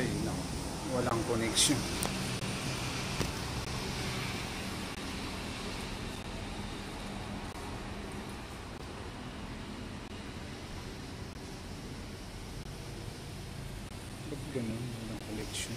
Ay, no. Walang connection. Ba't ganun? Walang connection.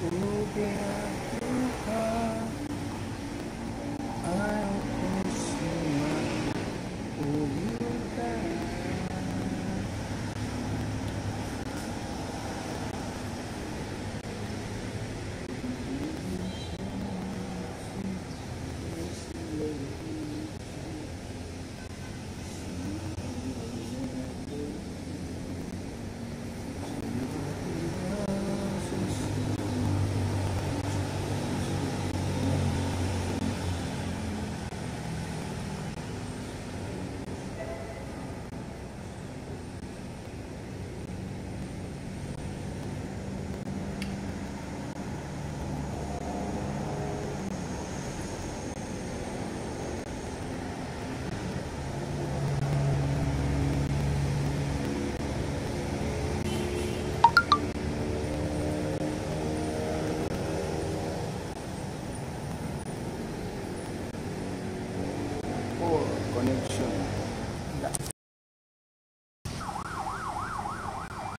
无边无际